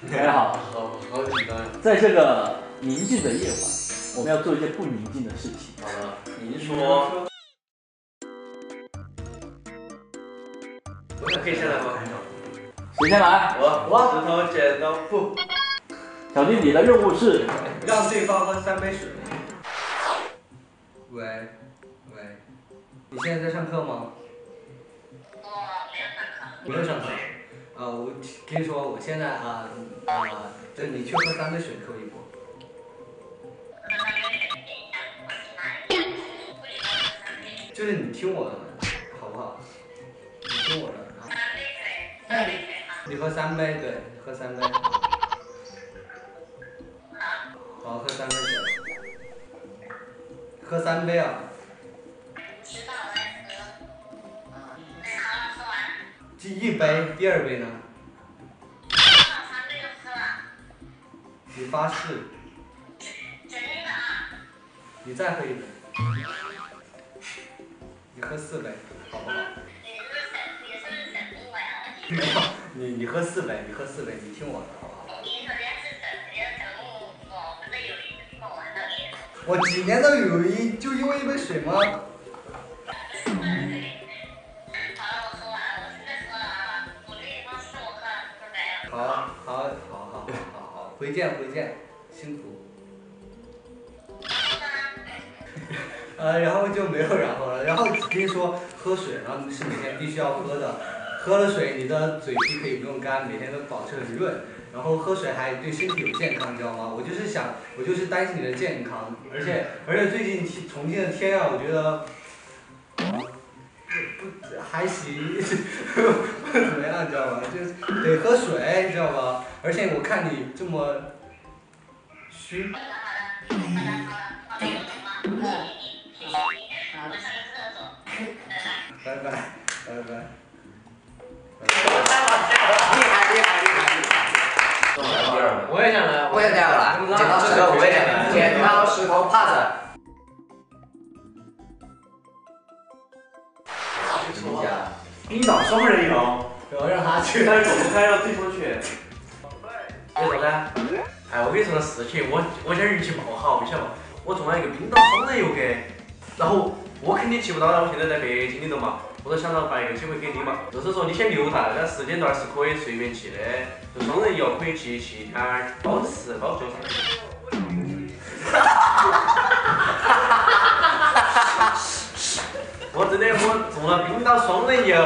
大家好，好好紧张呀。在这个宁静的夜晚，我们要做一件不宁静的事情。好了，您说。我可以先来吗？谁先来？我我石头剪刀布。小弟，你的任务是让对方喝三杯水。喂喂，你现在在上课吗？我没有上课。啊，我跟你说，我现在啊啊，就你去喝三杯水可以不？就是你听我的，好不好？你听我的啊。你喝三杯，对，喝三杯。好，喝三杯水。喝三杯啊。第一杯，第二杯呢？你发誓？你再喝一杯。你喝四杯，好不好？没有，你你喝四杯，你喝四杯，你听我的，好不好？我几年的友谊就因为一杯水吗？回见，回见，辛苦。呃，然后就没有然后了。然后跟你说，喝水，然后是每天必须要喝的。喝了水，你的嘴皮可以不用干，每天都保持很润。然后喝水还对身体有健康，你知道吗？我就是想，我就是担心你的健康，而且而且最近重庆的天啊，我觉得不不还行，不怎么样，你知道吗？就是得喝水，你知道吗？而且我看你这么虚。拜拜，拜拜。厉害厉害厉害！我也想来，我也想来，剪刀石头，我也想来，剪刀石头帕子。冰岛双人游，我让他去，但是我们还要对方去。为啥子？哎，我跟你说个事情，我我今儿运气爆好，你晓得不？我中了一个冰岛双人游给，然后我肯定去不到了，我现在在北京，你懂嘛？我就想着把一个机会给你嘛，就是说你先留下，那时间段是可以随便去的，就双人游可以去七天，包吃包住。我真的我中了冰岛双人游，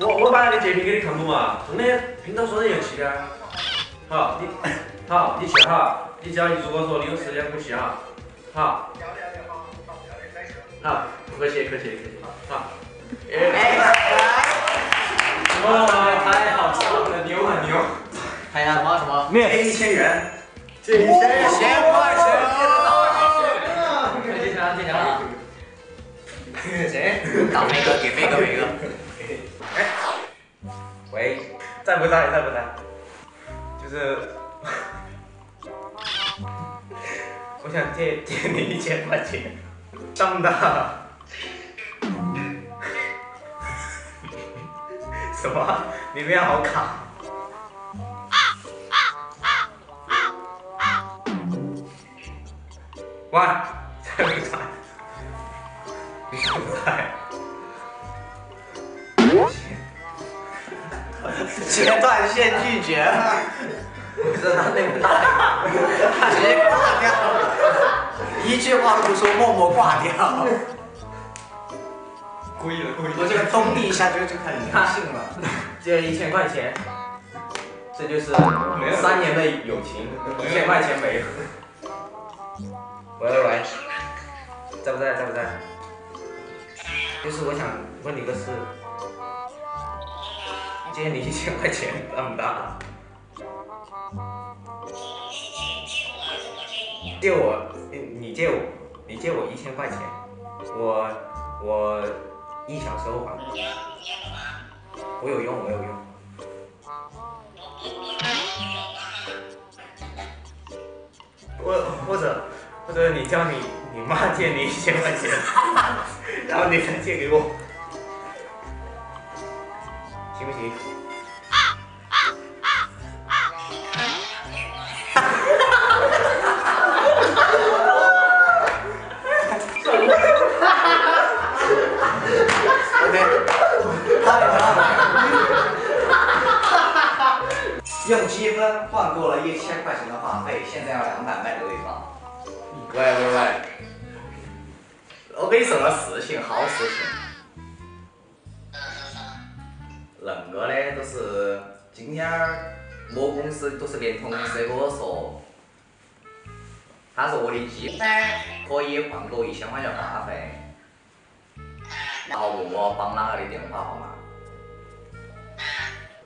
我我把那个截屏给你看不嘛？真的冰岛双人游七天，好你好你去哈，你只要如果说你有时间不去哈，好，好，不客气客气客气，好。哎，哇，太好吃了，牛很牛！看一下什么什么？面一千元，这一千块钱。接下来接下来，谁？倒霉哥给飞哥飞哥。哎，喂，在不在？在不在？是，我想借借你一千块钱，真的。什么？里面好卡。喂，在不在？你在不在？切断线拒绝。不是他那个大，直接挂掉，一句话都不说，默默挂掉。故意的，故意的。我这个咚的一下就就很他信了，借一千块钱，这就是三年的友情，一千块钱没了。喂喂喂，在不在？在不在？就是我想问你个事，借你一千块钱大不大？借我，你你借我，你借我一千块钱，我我。一小时后还。我有用，我有用。或或者或者你叫你你妈借你一千块钱，然后你再借给我，行不行？我跟你说个事情，好事情。恁个的就是今天儿我公司都是连同事跟我说，他说我的积分可以换够一千块钱话费，然后问我绑哪个的电话号码。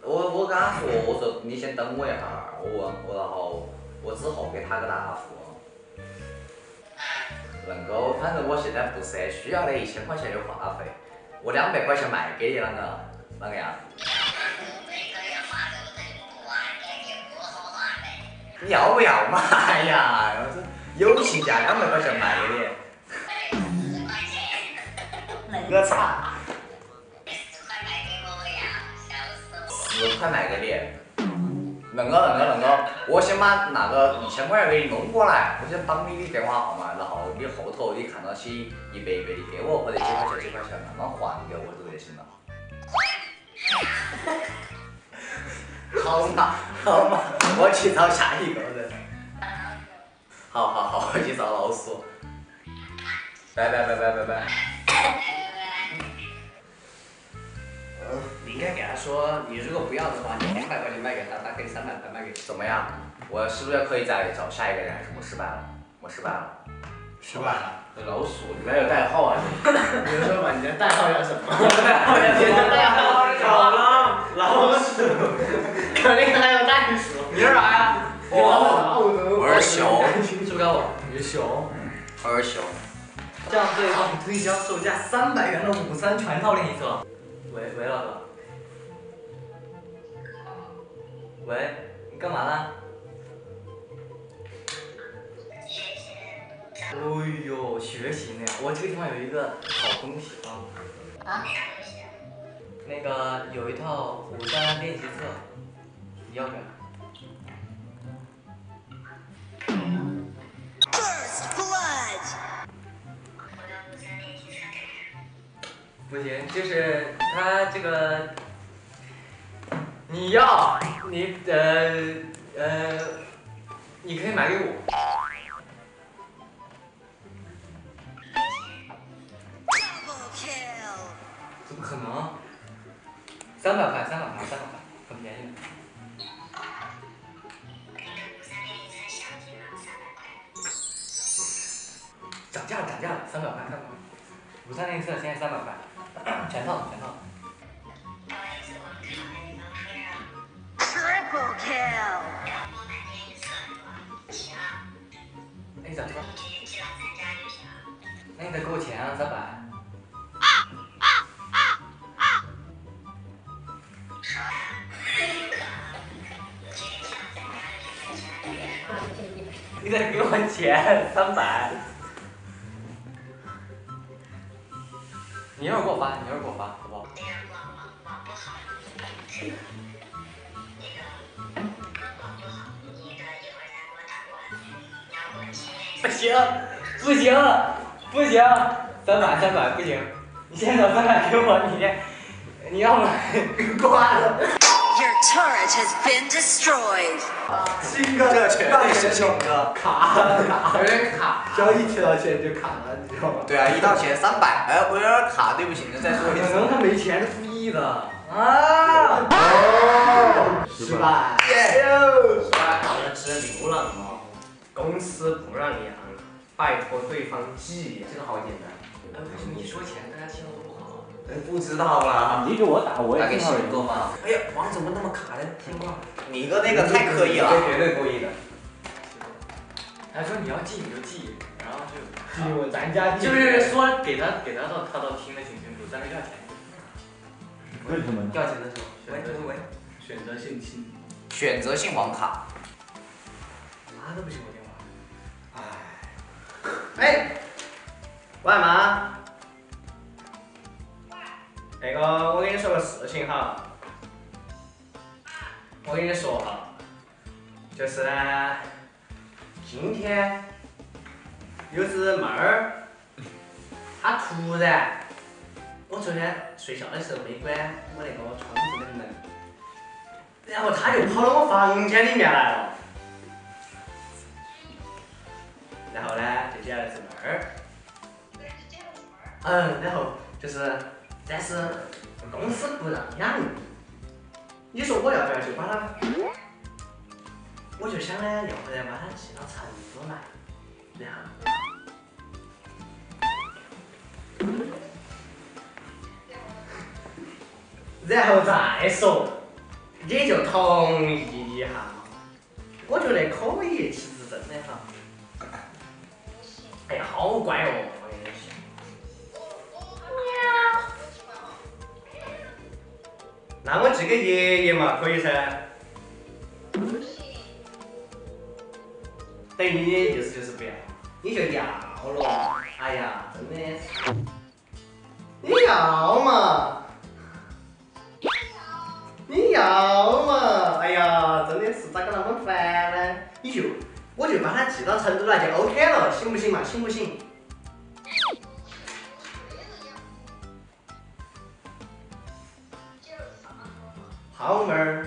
我我跟他说，我说你先等我一下儿，我问我然后我之后给他个答复。恁个，反正我现在不是很需要那一千块钱的话费，我两百块钱卖给你啷个啷个样？你要不要嘛？哎呀，友情价两百块钱卖给你。我操！十块卖给你。恁个恁个恁个，我先把那个一千块钱给你弄过来，我先绑你的电话号码，然后你后头你看到起一百一百的给我，或者几块钱几块钱慢慢还给我就行了。好嘛好嘛，我去找下一个人。好好好，我去找老鼠。拜拜拜拜拜拜。应该给他说，你如果不要的话，你两百块钱卖给他，他可以三百块卖给你。怎么样？我是不是可以再找下一个人？还是我失败了？我失败了。失败了。老鼠，你还有代号啊？比如 说吧，你的代号叫什么？你的代号是什么？老鼠。肯定还有袋鼠。你是啥呀？哦，我是熊。是不是我？你是熊。我是熊。向对方推销售价三百元的午餐全套另一侧。喂喂，老哥。喂，你干嘛呢？哎呦，学习呢！我这个地方有一个好东西啊。啊？那个有一套午餐练习册，你要不要？不行，就是他这个，你要你呃呃，你可以买给我。怎么可能？三百块，三百块，三百块，很便宜的。涨价了，涨价了，三百块，三百块。午餐那一册现在三百块，全套，全套。Triple kill. 哎，咋说？那你得给我钱啊，三百。你得给我钱，三百。你一会儿给我发，你一会儿给我发，好不好？不行，不行，不行，三百三百不行，你现在找三百给我，你你要不挂了。Your turret has been destroyed. 新哥，这绝对是熊哥，卡卡，有点卡。只要一提到钱就卡了，你知道吗？对啊，一道钱三百，哎，我有点卡，对不起，你再说一可能。他没钱是故意的啊！哦失败。好的只流浪猫，公司不让养，拜托对方寄，这个好简单。哎，为什么一说钱大家听了都不好啊？不知道啦。你给我打，我也给也正好星哥吗？哎呀，网怎么那么卡呢？听话。你哥那个太刻意了。绝对故意的。他说你要寄你就寄，然后就寄 我咱家就是说给他给他到他倒听得挺清楚，但是要钱。为什么呢？要钱的时候，喂喂喂，选择性亲。选择性网卡。拿都不行我电话。哎，喂妈。那个，我跟你说个事情哈。我跟你说哈，就是呢，今天有只猫儿，它突然，我昨天睡觉的时候没关我那个窗户的门，然后他就跑到我房间里面来了，然后呢就捡了只猫儿，嗯，然后就是，但是公司不让养，你说我要不要就把它，我就想呢，要不然把它寄到成都来，然后。然后再说，你就同意一下嘛。我觉得可以，其实真的哈。好乖哦，那我寄给爷爷嘛，可以噻。等于你的意思就是不要，你就要了。哎呀，真的是。你要嘛？你要嘛？哎呀，真的是咋个那么烦呢？你就我就把它寄到成都来就 OK 了，行不行嘛？行不行？好妹儿，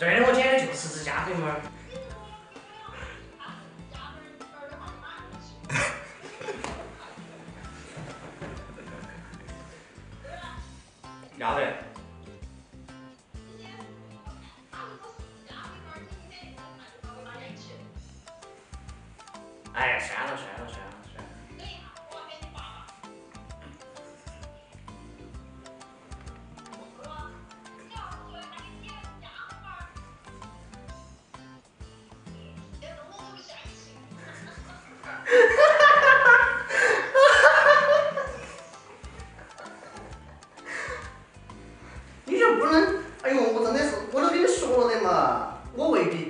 对的，我捡的就是只加菲猫儿。要得。哎呀，算了算了算了。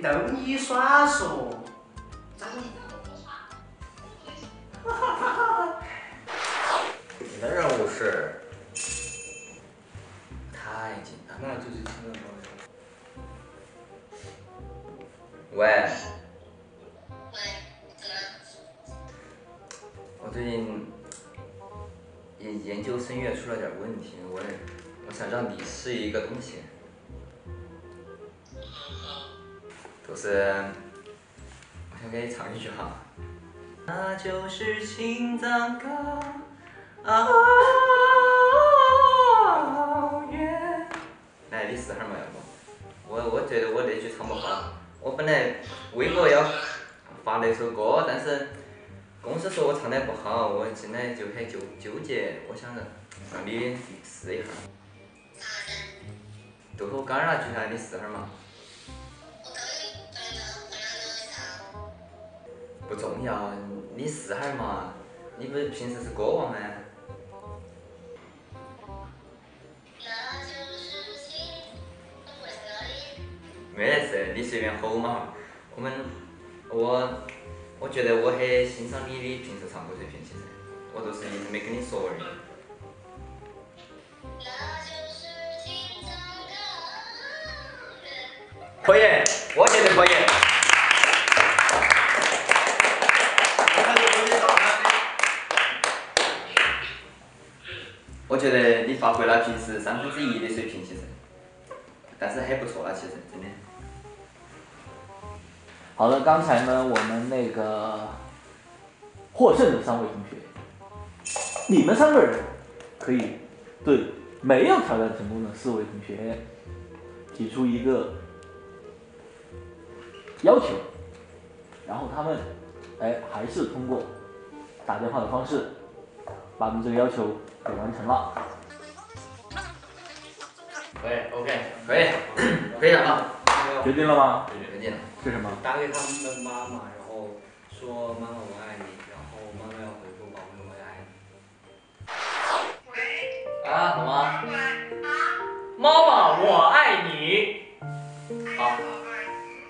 逗你耍说。那就是青藏高原。来，你试下嘛，要不？我我觉得我那句唱不好，我本来微博要发那首歌，但是公司说我唱得不好，我现在就很纠纠结，我想让让你试一下。豆腐干儿那句噻，你试下嘛。不重要，你试下嘛。你不是平时是歌王吗？没得事，你随便吼嘛。我们，我，我觉得我很欣赏你的平时唱歌水平，其实，我就是一直没跟你说而已。可以，我觉得可以。我觉得你发挥了平时三分之一的水平，其实，但是很不错了，其实真的。好的，刚才呢，我们那个获胜的三位同学，你们三个人可以对没有挑战成功的四位同学提出一个要求，然后他们哎还是通过打电话的方式把你这个要求给完成了。可以，OK。可以，非常棒，决定了吗？决定了。是什么？打给他们的妈妈，然后说妈妈我爱你，然后妈妈要回复宝贝我也爱你。喂啊，好吗？妈妈，我爱你。好，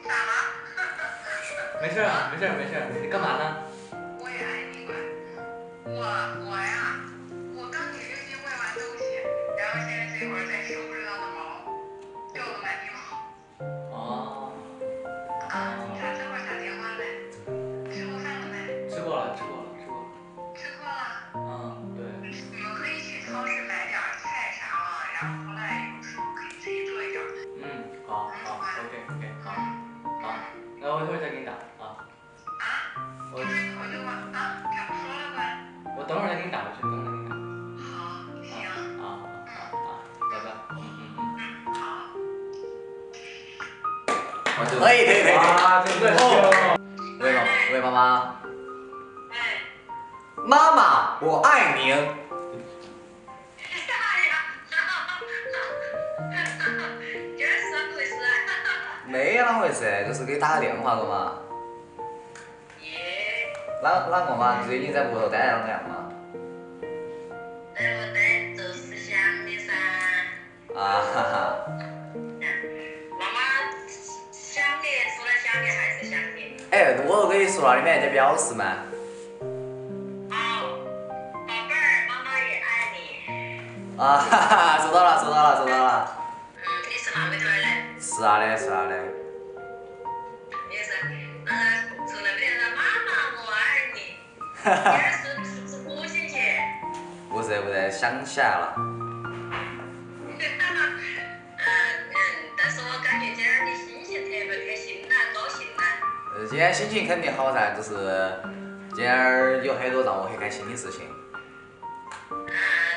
咋了？没事啊，没事没事，你干嘛呢？可以可以可以。啊，这个哦，喂妈喂妈妈，哎。妈妈，我爱您。哎呀，这是咋回事啊？没有啷回事，就是给你打个电话的嘛。耶，啷啷个嘛？最近在屋头待得啷个样嘛？在我待就是想你噻。啊哈哈。哎，我都跟你说了，你没得表示吗？哦，宝贝儿，妈妈也爱你。啊哈哈，收到了收到了收到了。嗯，你是哪边来的？是啊的是啊的。也是。嗯，从那边说妈妈我爱你。今儿是是是母亲节。不是不是，想起来了。今天心情肯定好噻，就是今儿有很多让我很开心的事情，嗯，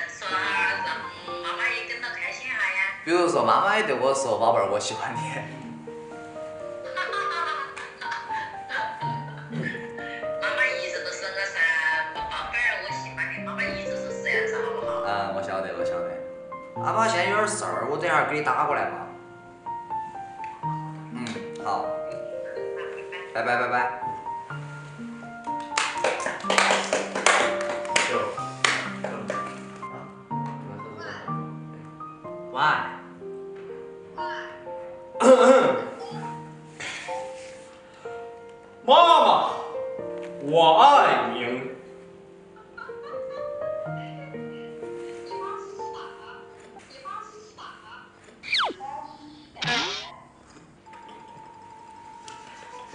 说让妈妈也跟着开心一下呀。比如说妈妈也对我说，宝贝儿，我喜欢你。妈妈一直都是我噻，宝贝儿，我喜欢你。妈妈一直是这样子，好不好？嗯，我晓得我晓得。阿爸现在有点事儿，我等下儿给你打过来嘛。拜拜拜拜。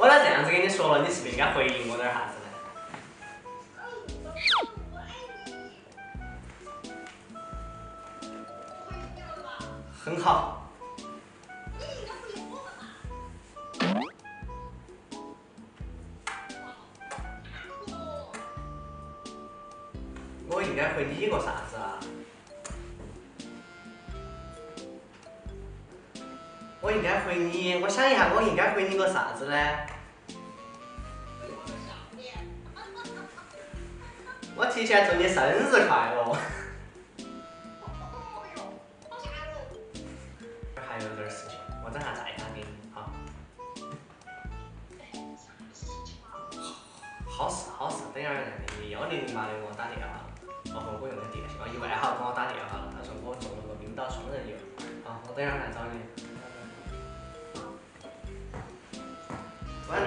我都这样子跟你说了，你是不是应该回应我点儿啥子呢？很好。我应该回你个啥子啊？我应该回你，我想一下，我应该回你个啥子呢？我提前祝你生日快乐。还有点事情，我等下再打给你啊。好事好事，等下儿给你幺零零八的给我打电话，然后我用的电信，哦一万号给我打电话了，他说我中了个冰岛双人游，啊，我等下儿来找你。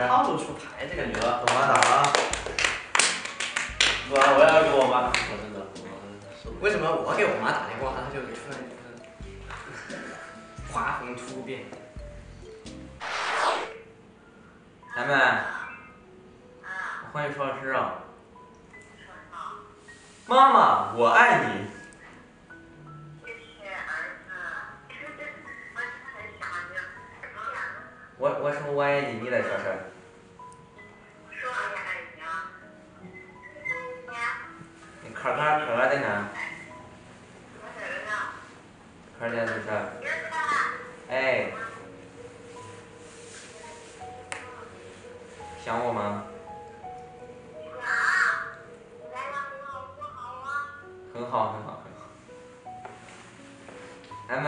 套路出牌这个牛了，我妈打了，我我要给我妈打，我真的，我为什么我给我妈打电话，她就突然就是画风突变？咱们，我换你说老师啊。妈妈，我爱你。我我说我爱你，你来说声。你看看看看在哪？看见是不是？哎。想我吗？很好，很好，很好。妹妹，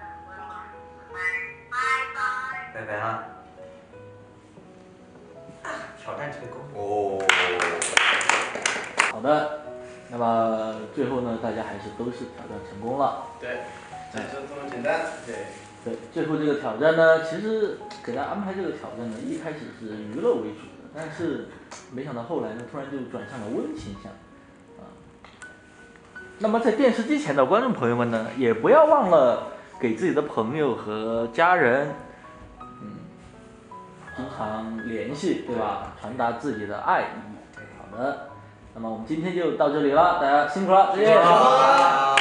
拜拜啊。挑战成功。哦，好的，那么最后呢，大家还是都是挑战成功了。对，这是这么简单。对，对，最后这个挑战呢，其实给大家安排这个挑战呢，一开始是娱乐为主的，但是没想到后来呢，突然就转向了温情向，啊。那么在电视机前的观众朋友们呢，也不要忘了给自己的朋友和家人，嗯，经常联系，对吧？传达自己的爱意。好的，那么我们今天就到这里了，大家辛苦了，再见。好